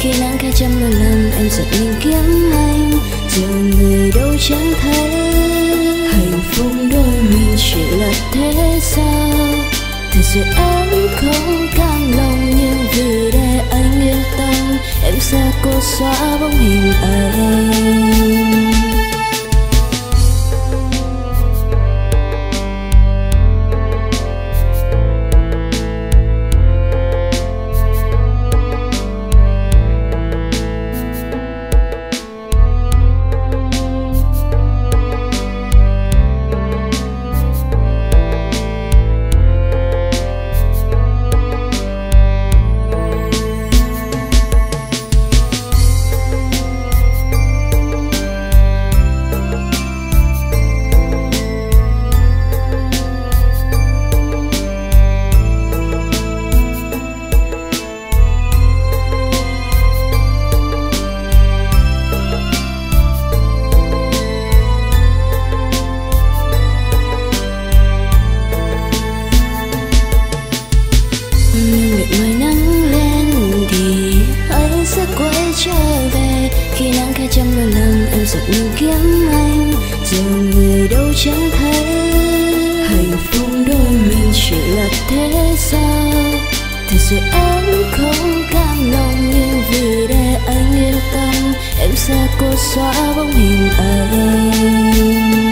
khi nắng khai trăm lôi lầm em giật mình kiếm anh. Giờ người đâu chẳng thấy, hạnh phúc đôi mình chỉ là thế sao? Thật sự em không cam lòng, nhưng vì để anh yên tâm, em sẽ cố xóa bóng hình ấy bóng anh giờ người đâu chẳng thấy hạnh phúc đôi mình chỉ là thế sao thật sự em không cam lòng nhưng vì để anh yên tâm em sẽ cố xóa bóng hình anh